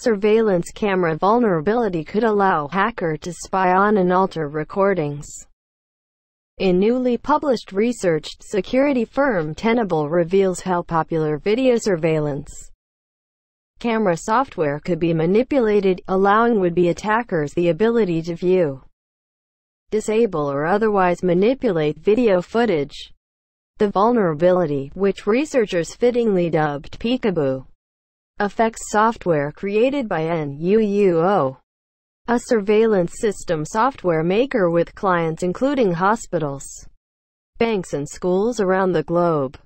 surveillance camera vulnerability could allow hacker to spy on and alter recordings. In newly published research, security firm Tenable reveals how popular video surveillance camera software could be manipulated, allowing would-be attackers the ability to view, disable or otherwise manipulate video footage. The vulnerability, which researchers fittingly dubbed Peekaboo, affects software created by NUUO, a surveillance system software maker with clients including hospitals, banks and schools around the globe.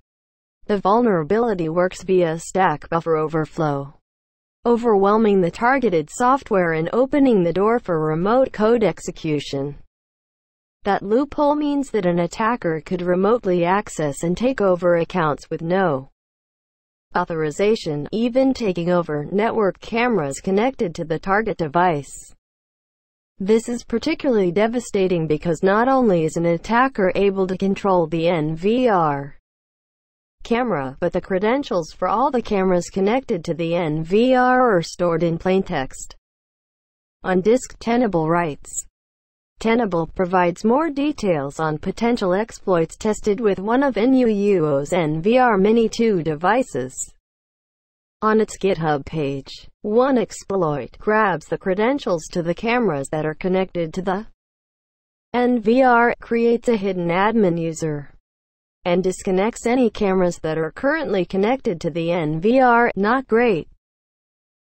The vulnerability works via stack buffer overflow, overwhelming the targeted software and opening the door for remote code execution. That loophole means that an attacker could remotely access and take over accounts with no authorization, even taking over network cameras connected to the target device. This is particularly devastating because not only is an attacker able to control the NVR camera, but the credentials for all the cameras connected to the NVR are stored in plaintext. On disk Tenable writes, Tenable provides more details on potential exploits tested with one of NUUO's NVR Mini 2 devices. On its GitHub page, one exploit grabs the credentials to the cameras that are connected to the NVR, creates a hidden admin user, and disconnects any cameras that are currently connected to the NVR. Not great.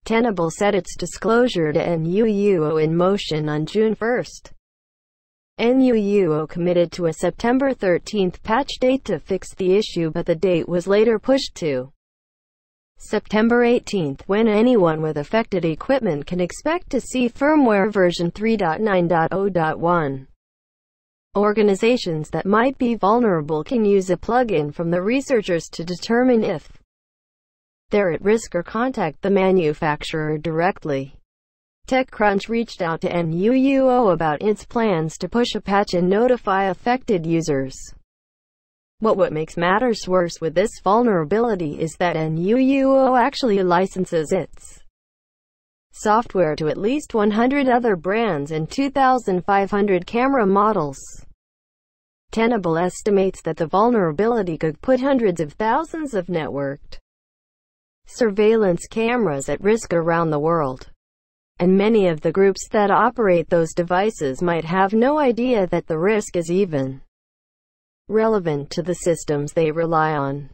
Tenable set its disclosure to NUUO in motion on June 1. NUUO committed to a September 13 patch date to fix the issue but the date was later pushed to September 18, when anyone with affected equipment can expect to see firmware version 3.9.0.1. Organizations that might be vulnerable can use a plugin from the researchers to determine if they're at risk or contact the manufacturer directly. TechCrunch reached out to NUUO about its plans to push a patch and notify affected users. But what makes matters worse with this vulnerability is that NUUO actually licenses its software to at least 100 other brands and 2,500 camera models. Tenable estimates that the vulnerability could put hundreds of thousands of networked surveillance cameras at risk around the world and many of the groups that operate those devices might have no idea that the risk is even relevant to the systems they rely on.